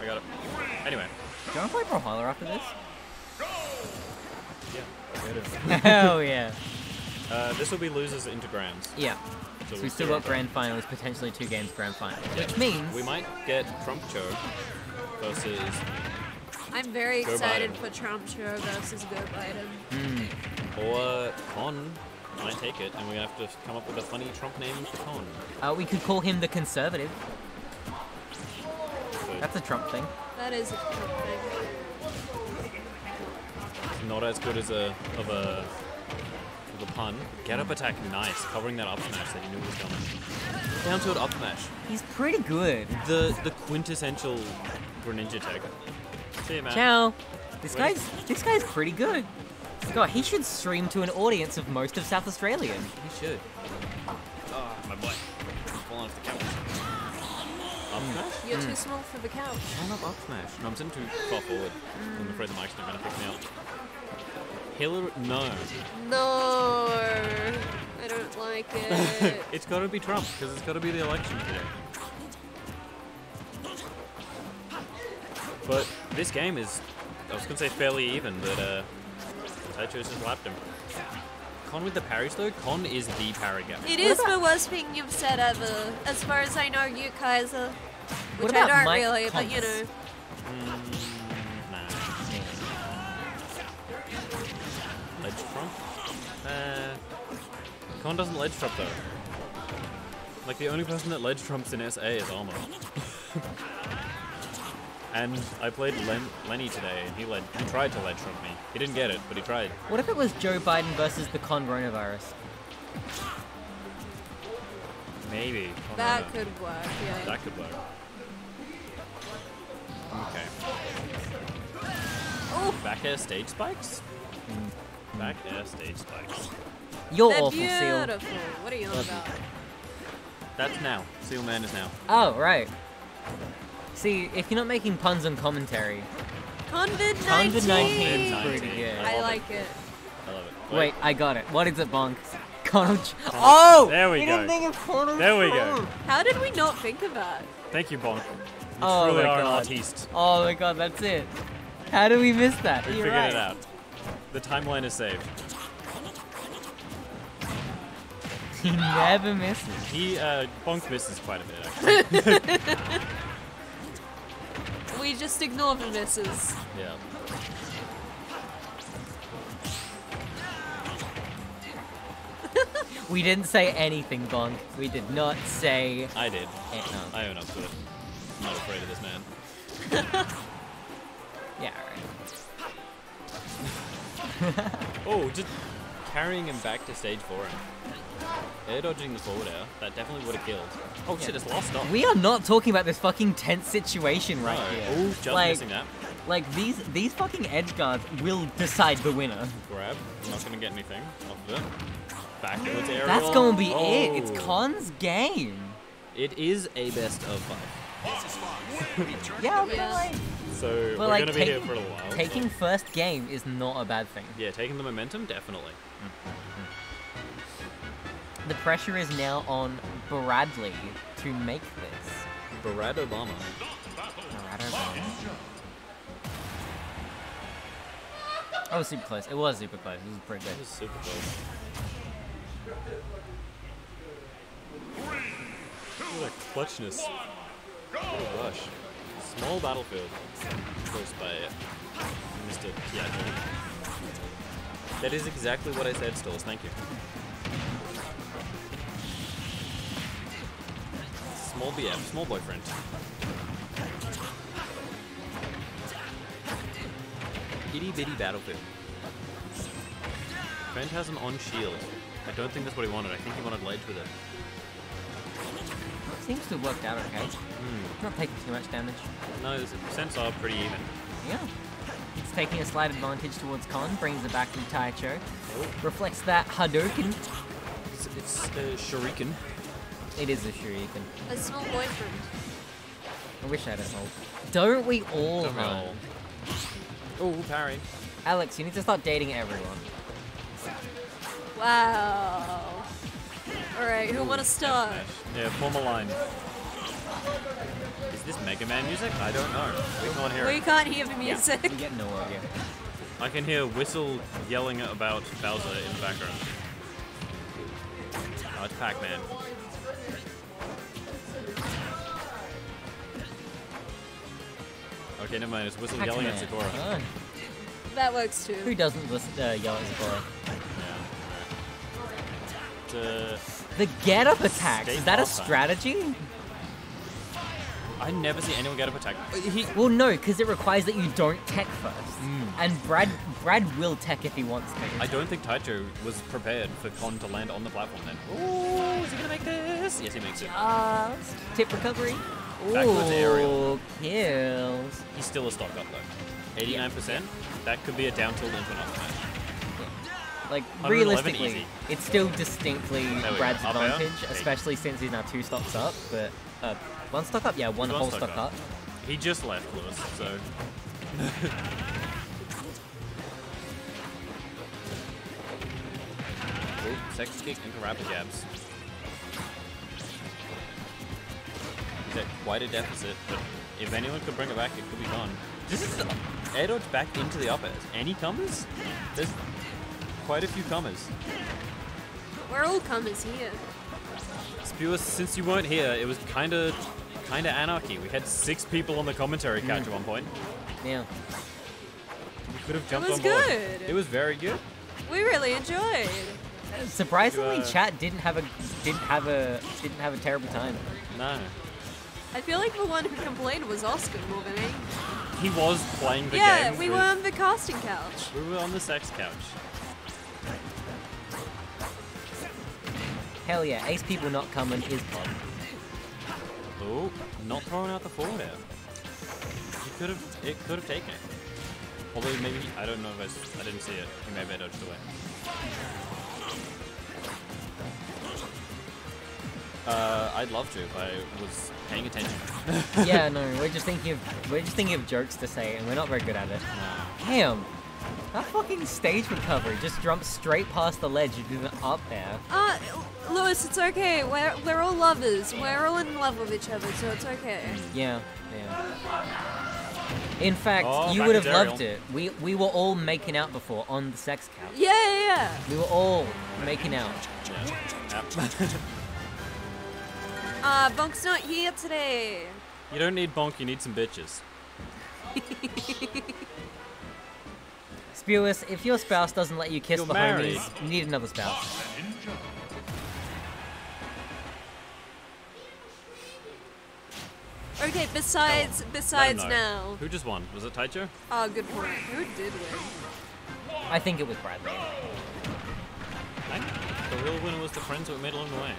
I got it. Anyway. Do you want to play Brawlhalla after this? Yeah. Hell yeah. Uh, this will be losers into grands. Yeah. So, So we still got grand finals, potentially two games grand finals. Yeah. Which means We might get Trump Cho versus I'm very Go excited Biden. for Trump Show versus Go Biden. hmm, or Con might take it, and we're gonna have to come up with a funny Trump name for Con. uh, we could call him the conservative. So That's a Trump thing. That is a Trump thing. it's not as good as a of a of a pun. Get up attack, nice, covering that up smash that you knew was coming. Down to an up smash. He's pretty good. The the quintessential Greninja tech. See you, man. Ciao. This Wait. guy's this guy's pretty good. God, he should stream to an audience of most of South Australian. He should. You're too small for the couch. Not up smash? No, I'm sitting too far forward. I'm afraid the mic's not gonna pick me up. Hillary? No. No, I don't like it. it's gotta be Trump, because it's gotta be the election today. But this game is, I was gonna say fairly even, but uh, Taicho's just lapped him. Con with the parries though, Con is the parry guy. it is the worst thing you've said ever. As far as I know, you Kaiza. What Which I about don't Mike really, but you Pence? know. Mm, nah. Ledge Trump? Uh, Con doesn't ledge trump though. Like the only person that ledge trumps in SA is Alma. and I played Len- Lenny today, and he led. He tried to ledge trump me. He didn't get it, but he tried. What if it was Joe Biden versus the coronavirus? Maybe. Oh, That no. could work, yeah. That could work. Oh, Back air stage spikes. Back air stage spikes. You're they're awful, Seal. beautiful. What are you on about? That's now. Seal Man is now. Oh, right. See, if you're not making puns on commentary, COVID-19. COVID-19 is pretty good. I I like it. I love it. Wait, I got it. What is it, Bonk? Donald Oh! There we we go. didn't think of Donald There we go. How did we not think of that? Thank you, Bonk. You Oh truly my are God. an artiste. Oh my god, that's it. How do we miss that? We You're figured right. it out. The timeline is saved. He never misses. He, uh, Bonk misses quite a bit, actually. We just ignore the misses. yeah. We didn't say anything, Bonk. We did not say. I did. No. I own up to it. I'm not afraid of this man. Yeah, alright. Oh, just carrying him back to stage four. Air dodging the forward air. That definitely would have killed. Oh shit, it's lost off. We are not talking about this fucking tense situation right no. here. Oh, just like, missing that. like these these fucking edge guards will decide the winner. Grab. Not gonna get anything off of it. Backwards aerial. That's gonna be it. It's Oh. Con's game. It is a best of five. Yeah, but Yeah. like, So but we're like gonna be here taking, for a little while. taking first game is not a bad thing. Yeah, taking the momentum, definitely. Mm-hmm. The pressure is now on Bradley to make this. Barack Obama. Barack Obama. Oh, super close. It was super close. It was pretty good. was super close. Look at that clutchness. What a rush. Small battlefield. Close by Mr. Piaggio. That is exactly what I said, Stalls. Thank you. Small BF, small boyfriend. Itty bitty battlefield. Phantasm on shield. I don't think that's what he wanted. I think he wanted ledge with it. Seems to have worked out okay. Hmm. Not taking too much damage. No, the percents are pretty even. Yeah. It's taking a slight advantage towards Con, brings it back from Taicho. Oh. Reflects that Hadouken. It's, it's uh, Shuriken. It is a Shuriken. A small boyfriend. I wish I had a hold. Don't we all, Don't we all? Oh, parry. Alex, you need to start dating everyone. Wow. Alright, who wanna start? Yeah, form a line. Is this Mega Man music? I don't know. We can't hear We it. can't hear the Yeah, music. we get no audio. I can hear Whistle yelling about Bowser in the background. Oh, it's Pac-Man. Okay, never mind. It's Whistle yelling at Sakura. Oh, That works too. who doesn't listen, uh, yell at Sakura? Uh, The get up attacks. Stay Is that a strategy? I never see anyone get up attack. Uh, He, Well, no, because it requires that you don't tech first. Mm. And Brad Brad will tech if he wants to. I don't think Taicho was prepared for Con to land on the platform then. Oh, is he gonna make this? Yes, he makes it. Just tip recovery. Backwards aerial. Kills. He's still a stock up though. 89%? That could be a down tilt into an up. Like realistically, easy. it's still distinctly There go. Brad's Up air. advantage, Okay. especially since he's now two stocks up. But uh, one stock up, yeah, one He's whole one stock stock up. up. He just left Lewis, so. Oop, sex kick into rapid jabs. He's at quite a deficit, but if anyone could bring it back, it could be fun. This is air dodge back into the up airs. Any comers? There's quite a few comers. We're all comers here. Spewer, since you weren't here, it was kind of kind of anarchy. We had six people on the commentary couch at one point. Yeah. We could have jumped was on board. It was good. It was very good. We really enjoyed. Surprisingly, You, uh, chat didn't have a didn't have a didn't have a terrible time. No, I feel like the one who complained was Oscar more than me. he was playing the yeah, game. Yeah, we with- were on the casting couch. We were on the sex couch. Hell yeah, ace people not coming is pod. Oh, not throwing out the forward air. He could have. It could have taken it. Although maybe I don't know if I, s- I didn't see it. He may have dodged away. Uh, I'd love to if I was paying attention. yeah, no, we're just thinking of we're just thinking of jokes to say, and we're not very good at it. Nah. Damn, that fucking stage recovery just jumped straight past the ledge and did up there. Uh, Lewis, it's okay. We're, we're all lovers. We're all in love with each other, so it's okay. Yeah, yeah. In fact, Oh, you would have loved it. We we were all making out before on the sex couch. Yeah, yeah, yeah. We were all making out. Yeah. Uh, Bonk's not here today. you don't need bonk. You need some bitches. Spewis, if your spouse doesn't let you kiss You're the married. homies, you need another spouse. Okay, besides Let besides now. Who just won? Was it Taicho? Oh, good point. Who did win? I think it was Bradley. I think the real winner was the friends that we made along the way.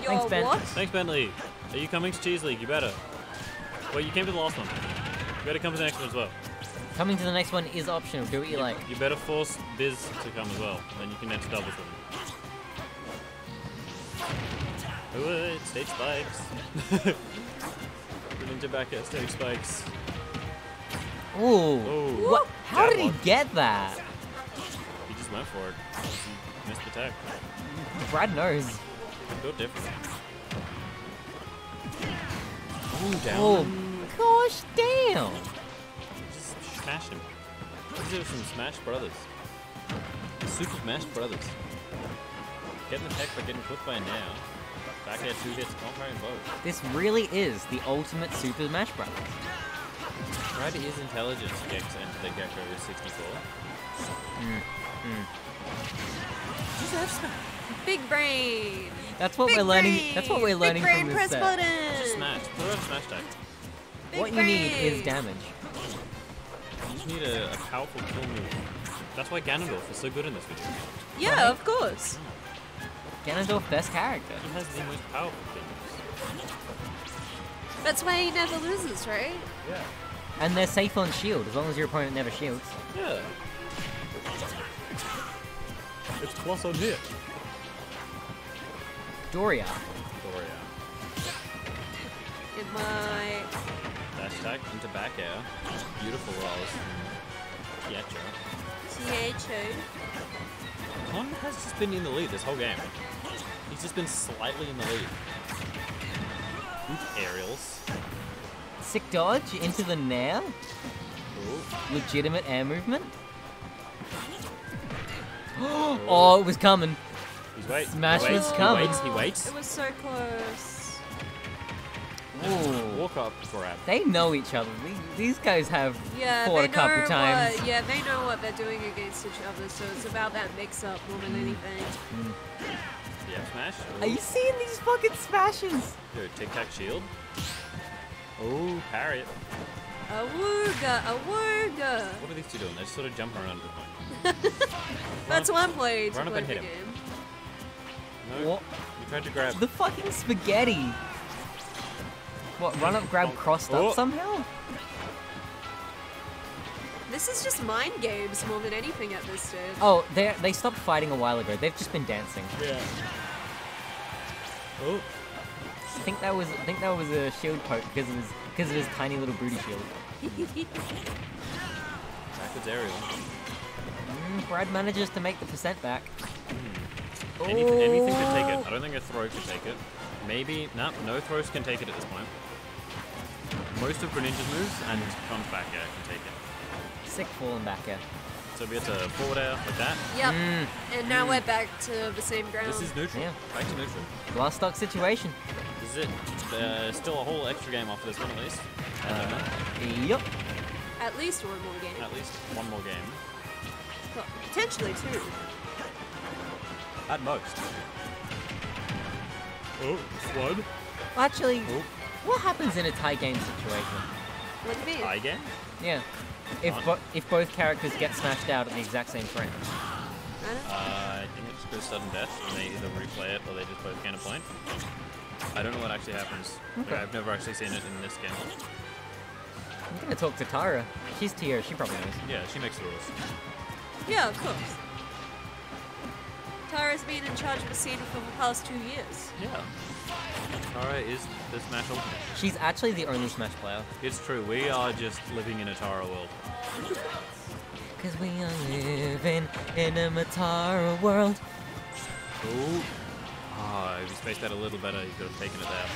Your Thanks, Ben. what? Thanks, Bentley. Are you coming to Cheese League? You better. Well, you came to the last one. You better come to the next one as well. Coming to the next one is optional. Do what you like. You better force Biz to come as well. Then you can enter doubles with him. Oh, wait, stage spikes. Ninja back at stage spikes. Ooh. Oh, What? How that did he one. get that? He just went for it. He missed the tech. Brad knows. Built different. Oh, down. Oh, gosh damn. Just smash him. These are some Smash Brothers. The Super Smash Brothers. Getting the tech by getting cooked by a now. Back at two hits, conquering both. This really is the ultimate Super Smash Bros. Right, it is intelligence Gex into the Gecko is 64. Mm, mm. Big brain. That's what Big we're learning. brain. That's what we're learning Big brain from this press set. button. Smash. Put out a smash tag. Big What you need is damage. You just need a, a powerful kill move. That's why Ganondorf is so good in this video. Yeah, of course. Ganondorf, best character. He has the most powerful kill moves. That's why he never loses, right? Yeah. And they're safe on shield, as long as your opponent never shields. Yeah. It's plus on hit. Doria. Doria. In my Dash attack into back air. Beautiful rolls from Pietro. THO. Con has just been in the lead this whole game. He's just been slightly in the lead. Aerials. Sick dodge into the nair. Ooh. Legitimate air movement. oh, it was coming. He's wait. Smash he waits, was he coming. waits, he waits. It was so close. Ooh. Walk up, grab. They know each other. These, these guys have Yeah, fought a couple know times. Yeah, they know what they're doing against each other, so it's about that mix-up more than mm. anything. Mm. Yeah, smash. Are you seeing these fucking smashes? Dude, tic tac shield. Oh, parry it. A wooga, a wooga. What are these two doing? They're just sort of jumping around at this point. That's one play to run up play and the hit him. game. No, What? you tried to grab. The fucking spaghetti. What, run up, grab, oh. crossed Oh. up somehow? This is just mind games more than anything at this stage. Oh, they they stopped fighting a while ago. They've just been dancing. Yeah. Oh, I think that was I think that was a shield poke because of his because of his tiny little booty shield. backwards aerial. Mm, Brad manages to make the percent back. Anything, anything could take it. I don't think a throw could take it. Maybe, no, no throws can take it at this point. Most of Greninja's moves and comes back air can take it. Sick falling back air. So we get to forward air like that. Yep. Mm, And now we're back to the same ground. This is neutral. Yeah. Back to neutral. last stock situation. This is it. Uh, still a whole extra game after this one at least. Uh, Yup. At least one more game. at least one more game. Well, Potentially two. At most. Oh, flood. Actually, Oh, what happens in a tie game situation? What do you mean? tie game? Yeah. If bo- if both characters get smashed out at the exact same frame. I Uh, I think it just goes sudden death, and they either replay it or they just both gain a point. I don't know what actually happens. Like, Okay. I've never actually seen it in this game. I'm gonna talk to Tara. She's Tira. She probably knows. Yeah, she makes the rules. Yeah, of course. Tara's been in charge of the scene for the past two years. Yeah. Tara is the Smash Ultimate. She's actually the only Smash player. It's true, we are just living in a Tara world. Cause we are living in a Matara world. Ooh. Ah, if you spaced that a little better, you could have taken it there.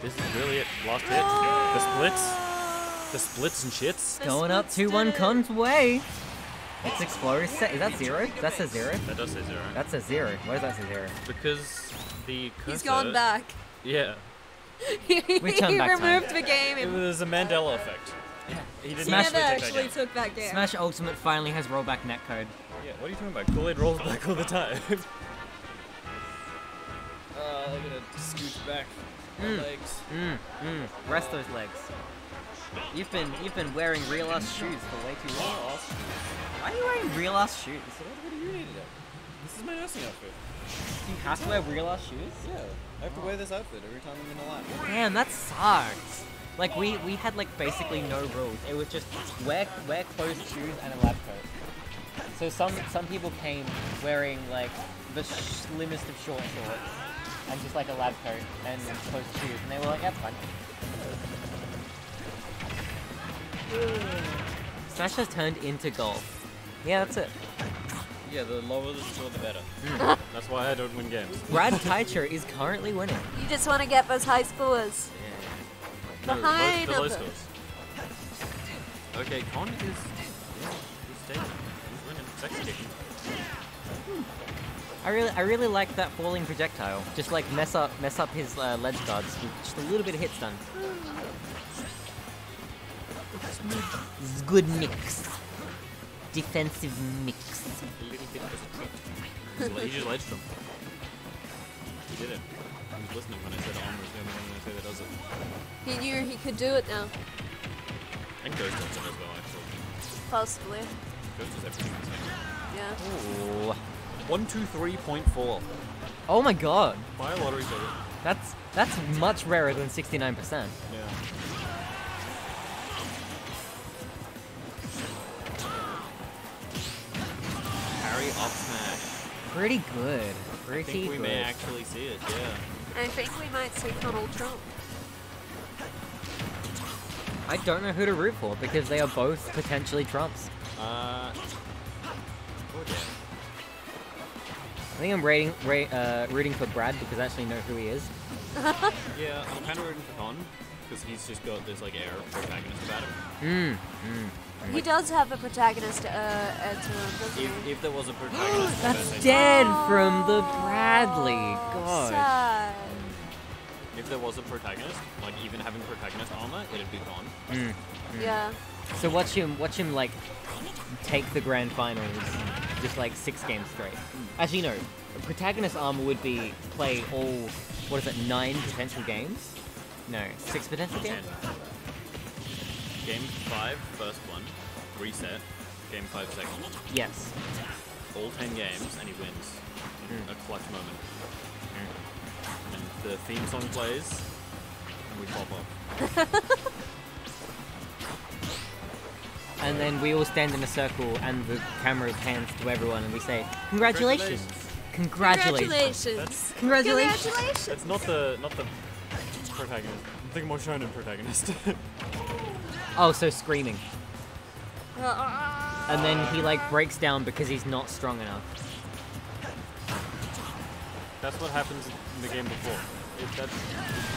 This is really it. Last hit. The splits. The splits and shits. The Going up splits 2 1 did. Con's way. It's Explorer set. Is that zero? That says zero? That does say zero. That says zero. Why does that say zero? because the cursor... He's gone back. Yeah. he Return back time. removed the game. It was a Mandela effect. He didn't Smash- never actually that took that game. Smash Ultimate finally has rollback netcode. Yeah, what are you talking about? Kool-Aid rolls back all the time. uh, I'm gonna scooch back my Mm. legs. Mmm, mmm. Rest those legs. You've been you've been wearing real ass shoes for way too long. Why are you wearing real ass shoes? What do you it? This is my nursing outfit. Do you have to wear real ass shoes? Yeah, I have to wear this outfit every time I'm in a lab. Damn, that sucks. Like we we had like basically no rules. It was just wear wear closed shoes and a lab coat. So some some people came wearing like the slimmest of short shorts and just like a lab coat and closed shoes, and they were like, "That's fine." Smash has turned into golf. Yeah, that's it. Yeah, the lower the score, the better. That's why I don't win games. Brad Taicho is currently winning. You just want to get those high scores. No, Behind low, the low scores. Okay, Con is. Yeah, he's staying. He's winning. Sex kicking. I really, I really like that falling projectile. Just like mess up, mess up his uh, ledge guards with just a little bit of hit stun. This is good mix. Defensive mix. A little bit of a trick. He just ledged him. He did it. He was listening when I said armor is the only one I say that does it. He knew he could do it now. And Ghost does it as well, actually. Possibly. Ghost does everything the same. Yeah. Ooh. One, two, three point four. Oh my god. Buy a lottery ticket. That's that's much rarer than 69%. Yeah. Parry up smash. Pretty good. I think we good. may actually see it, yeah. I think we might see Donald Trump. I don't know who to root for because they are both potentially Trumps. Uh. Oh, yeah. I think I'm rating, ra- uh, rooting for Brad because I actually know who he is. Yeah, I'm kind of rooting for Con because he's just got this like air of protagonist about him. Mm. Mm. He does have a protagonist uh, to him, If, if there was a protagonist, That's Versace- dead from the Bradley. Oh, God. Sad. If there was a protagonist, like even having protagonist armor, it'd be Con. Mm. Yeah. So watch him, watch him like take the grand finals, just like six games straight. Actually, no. Protagonist armor would be play all. What is it? Nine potential games? No, six potential games. Game five, first one, reset. Game five, second. Yes. All ten games, and he wins Mm. a clutch moment. And the theme song plays, and we pop up. And then we all stand in a circle, and the camera pans to everyone, and we say, "Congratulations! Congratulations! Congratulations. Congratulations!" Congratulations. That's not the not the protagonist. I'm thinking more shonen protagonist. Oh, so screaming, Uh, and then he like breaks down because he's not strong enough. That's what happens in the game before. It, that's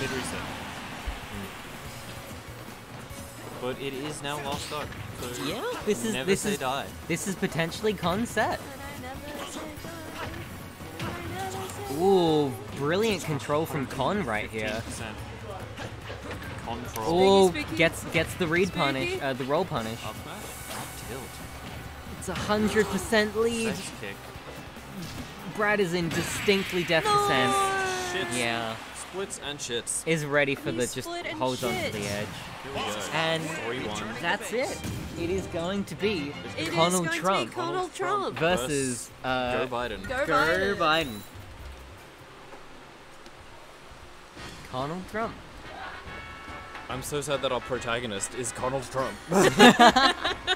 mid reset. But it is now Lost Ark. So Yeah, this is never this say is die. this is potentially concept. And I never say goodbye. I never say Ooh, brilliant control from Con right here. 15% Control. Ooh, spooky. gets gets the read Spooky. punish, uh, the roll punish. Up tilt. It's a hundred percent lead. Kick. Brad is in distinctly death descent. Shits. Yeah, Splits and shits. is ready for He the just split and holds onto shit. the edge. Here we go. And that's it. It is going to be It is Donald going to be Trump Trump. versus uh, Joe Biden. Go Joe Biden. Biden. Donald Trump. I'm so sad that our protagonist is Donald Trump.